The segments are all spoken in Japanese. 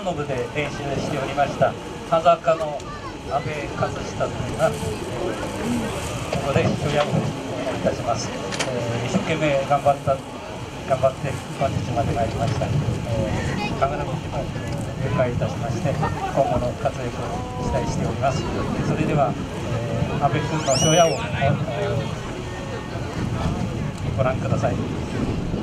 の部で練習しておりました裸の阿部和久というのが、えー、ここで主役をお願いいたします、えー、一生懸命頑張った頑張って本日まで参りました、えー、神楽節も了解いたしまして今後の活躍を期待しております。それでは、えー、安倍君の初夜を、ご覧ください「「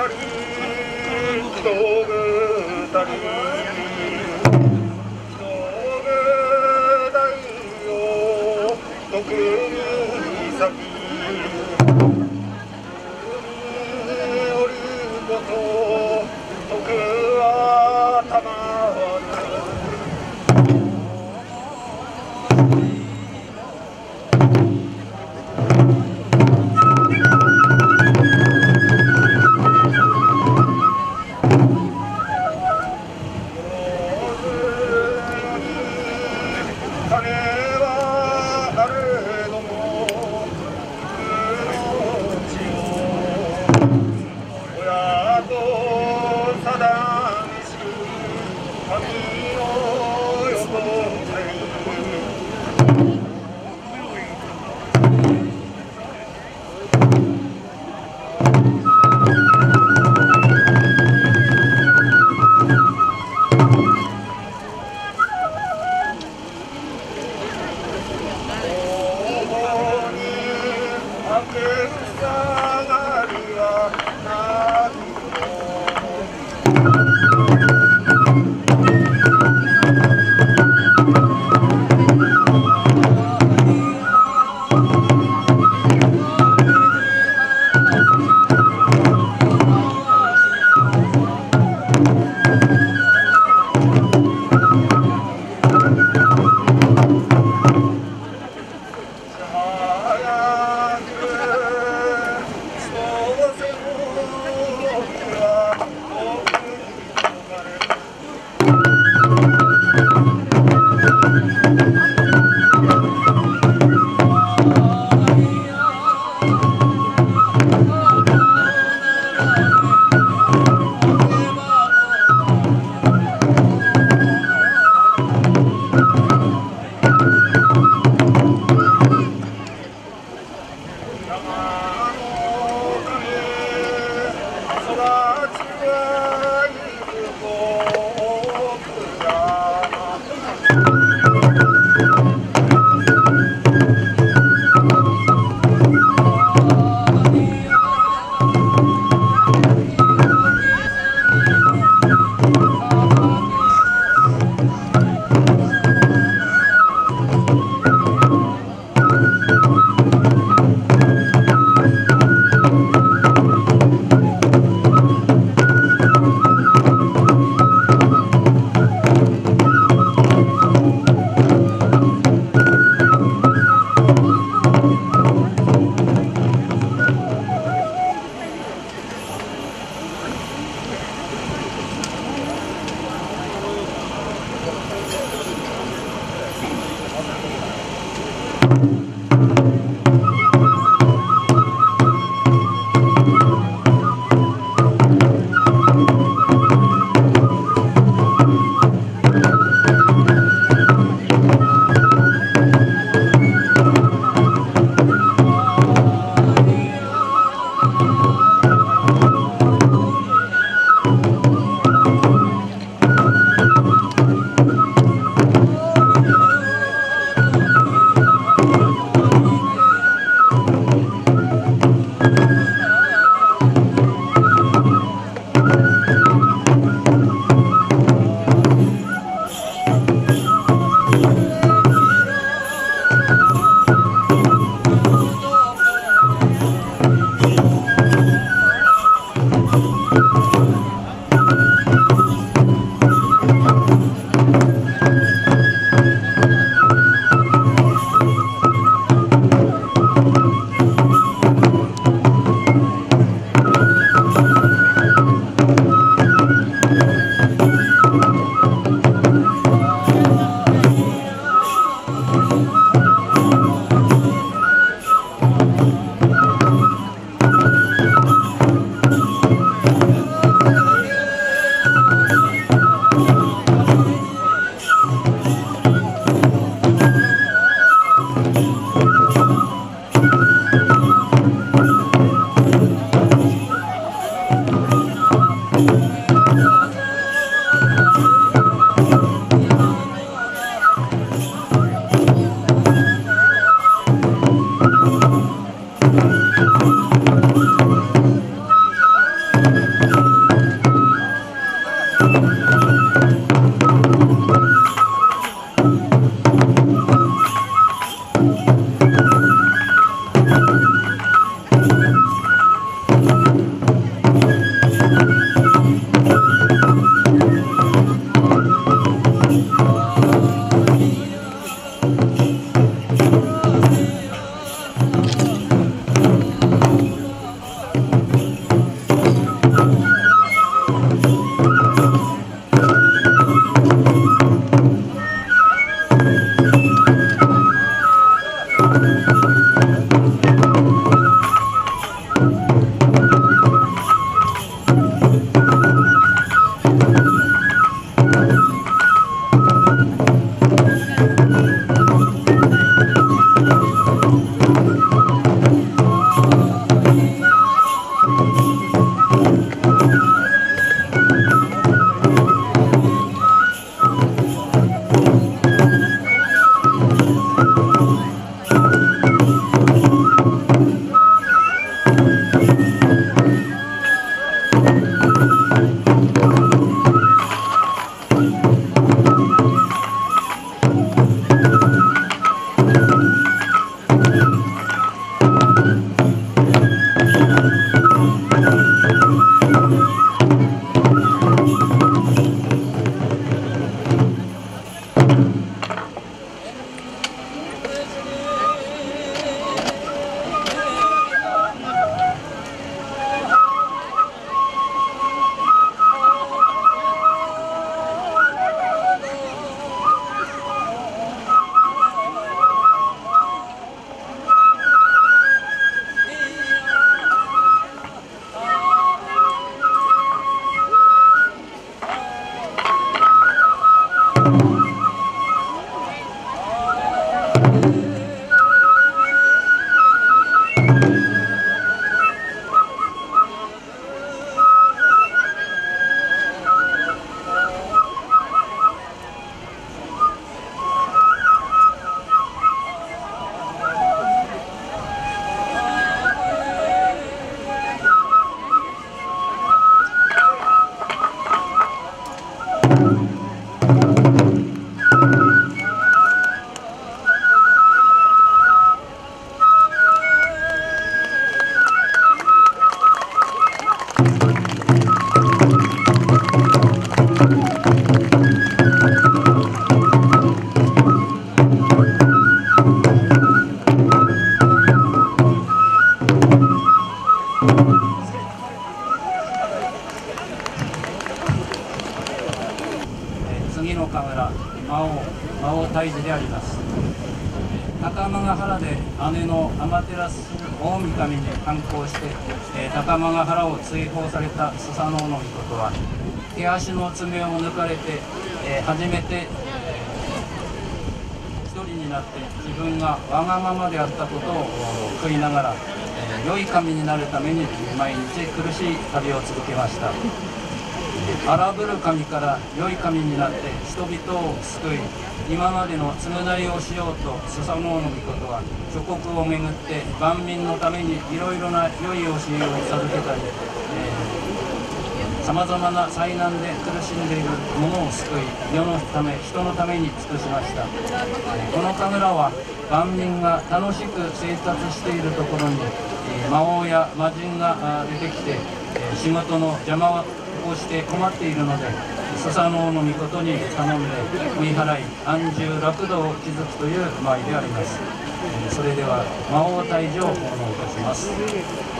たり道具たり。になるために毎日苦しい旅を続けました。荒ぶる神から良い神になって人々を救い今までの償いをしようとスサノオノミコトは諸国をめぐって万民のためにいろいろな良い教えを授けたり、さまざまな災難で苦しんでいる者を救い世のため人のために尽くしました、この神楽は万人が楽しく生活しているところに、え、魔王や魔人が出てきて、え、仕事の邪魔をして困っているので笹サノオノミコトに頼んで追い払い安住楽土を築くという舞であります。それでは魔王退治を奉納いたします。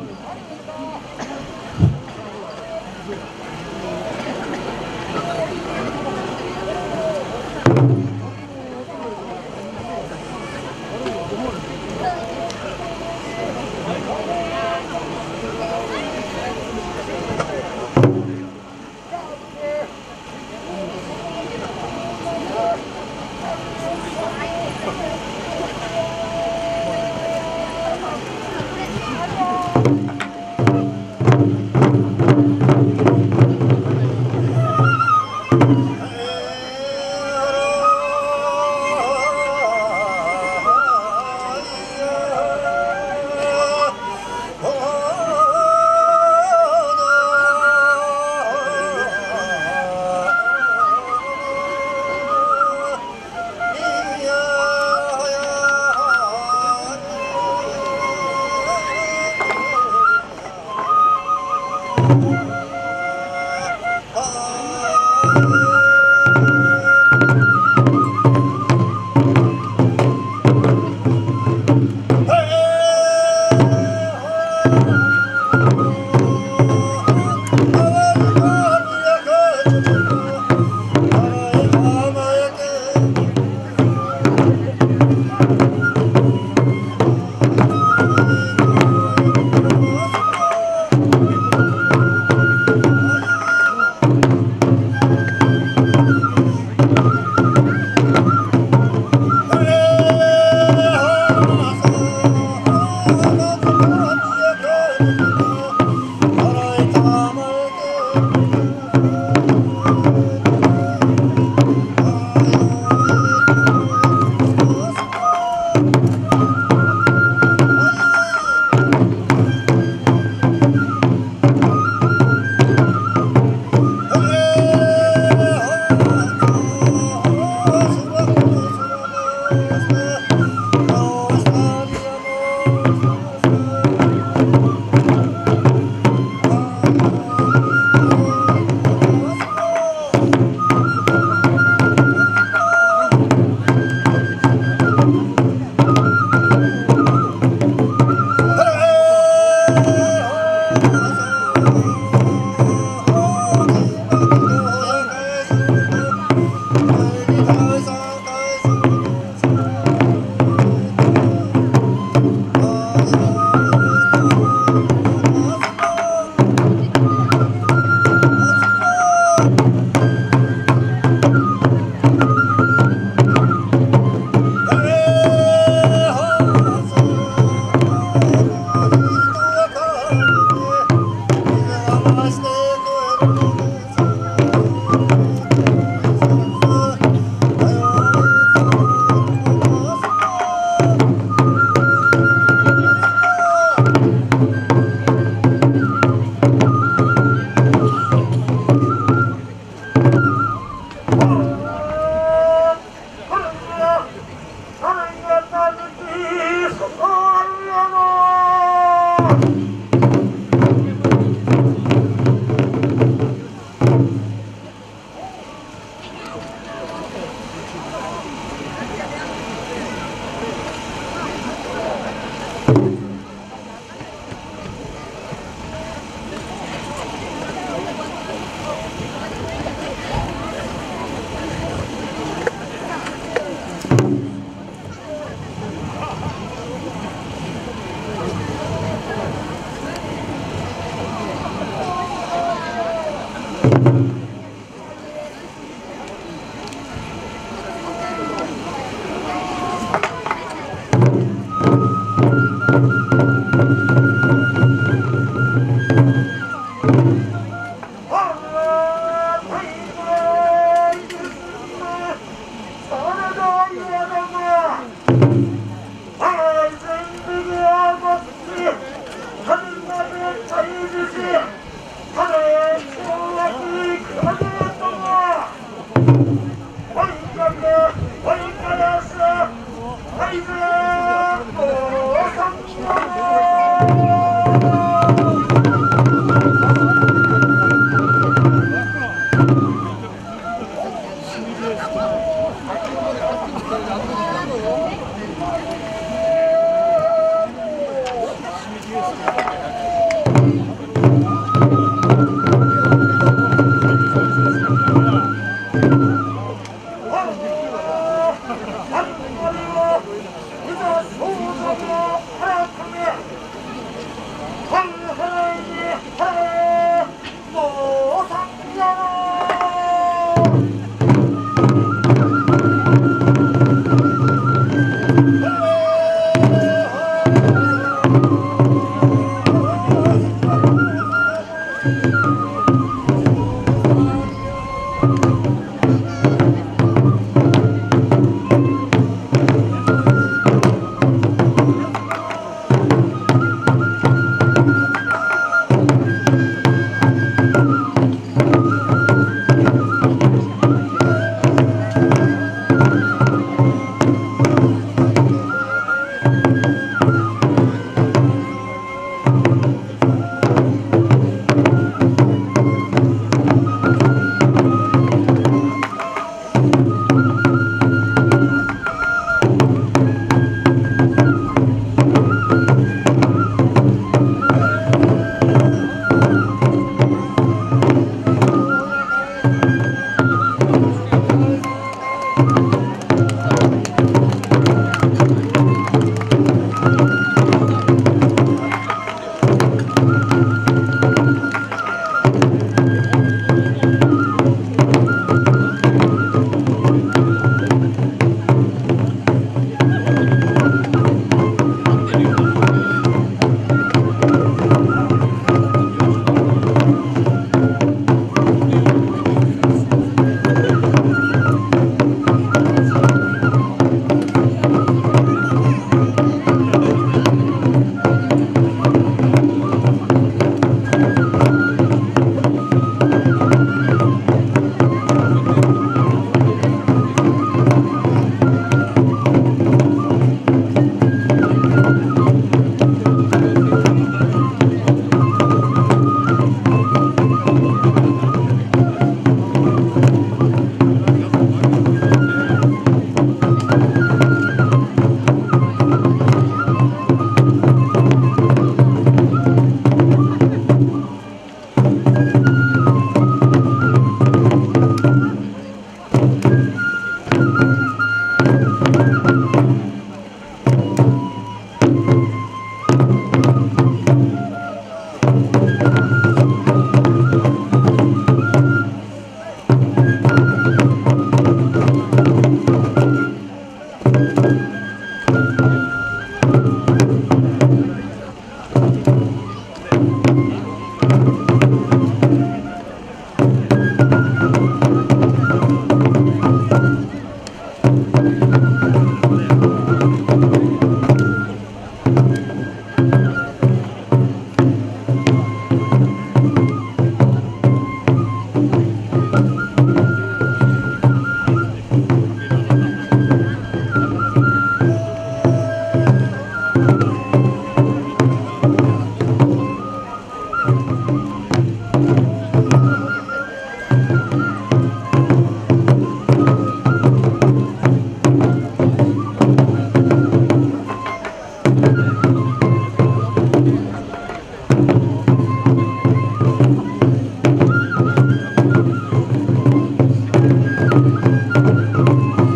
あ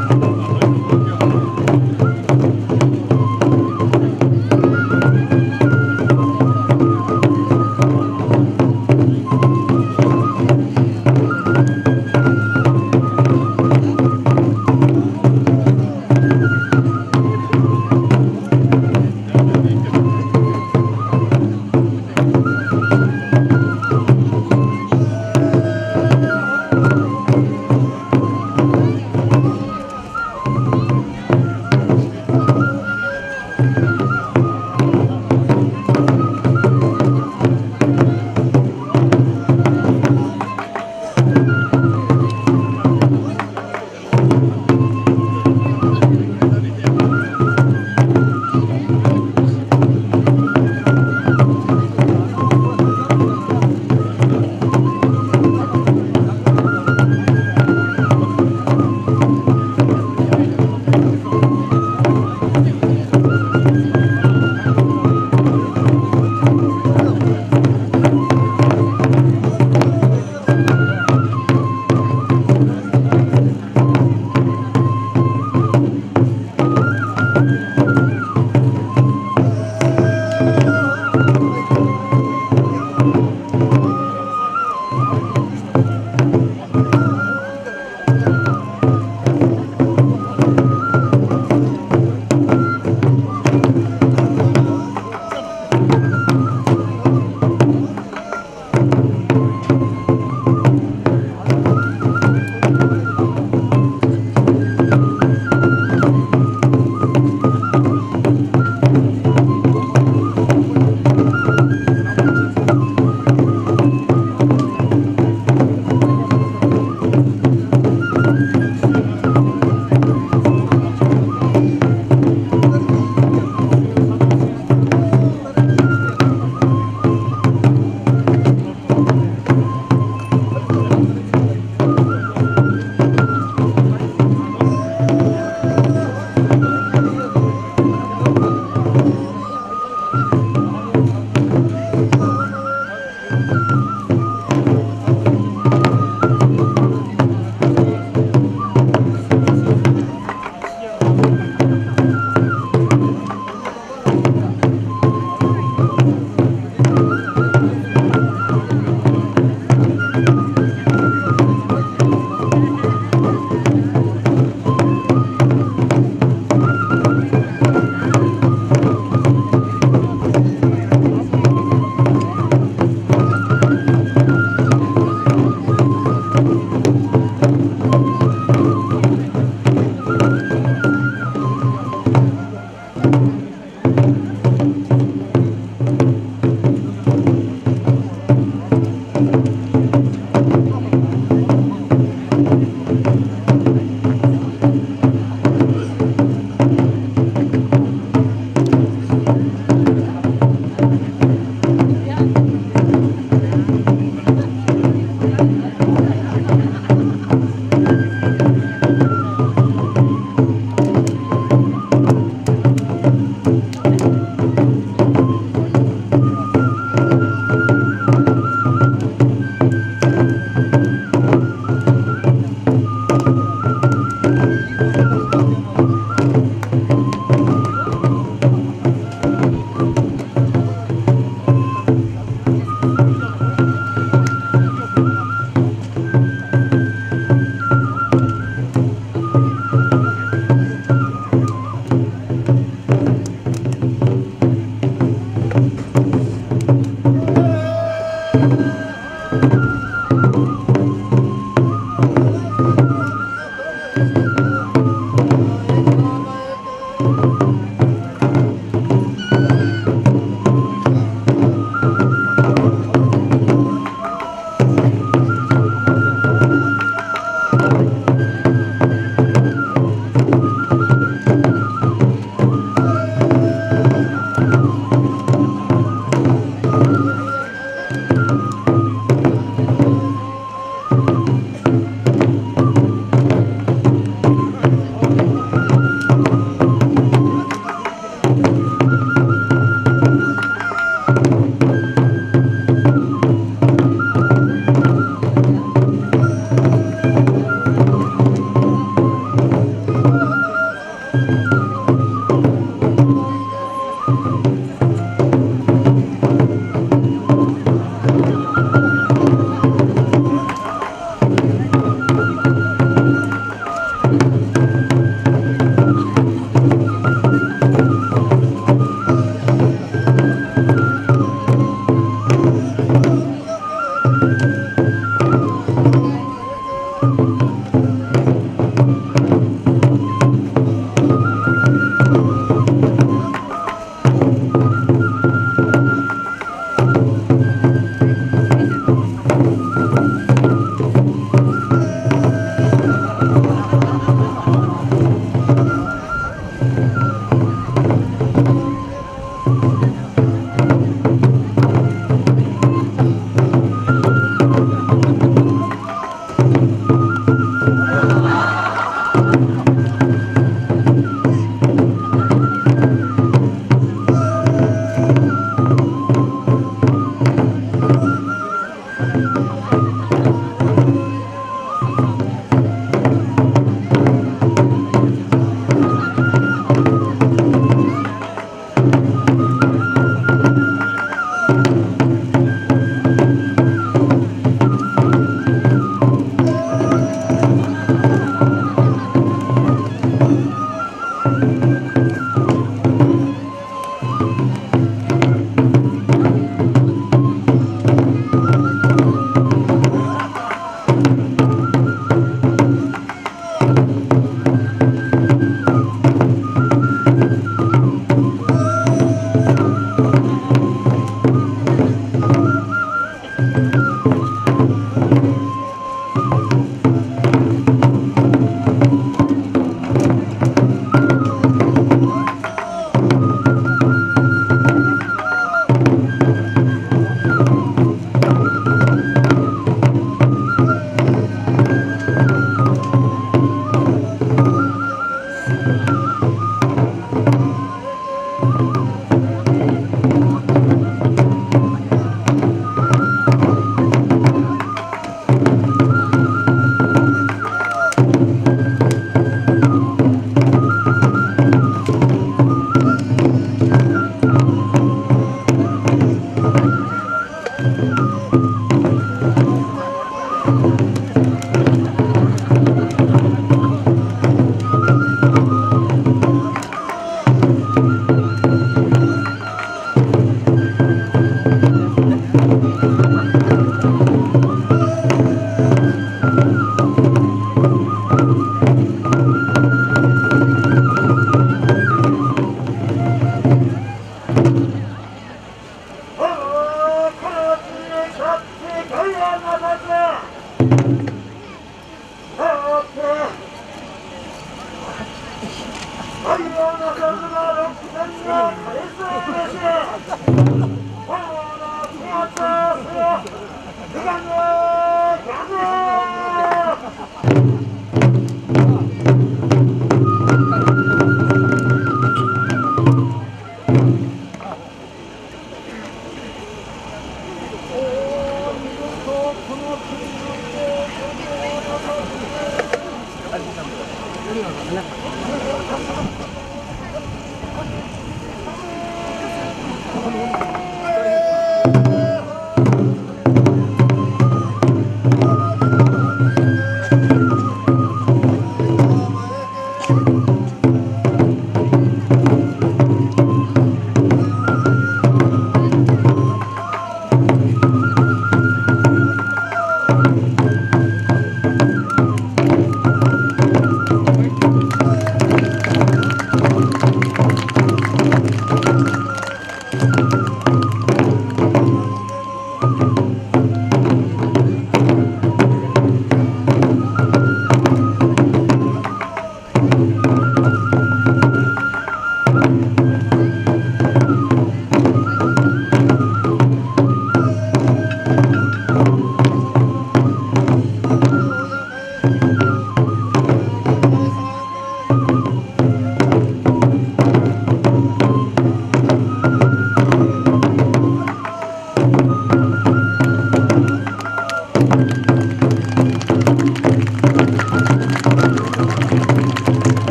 っ。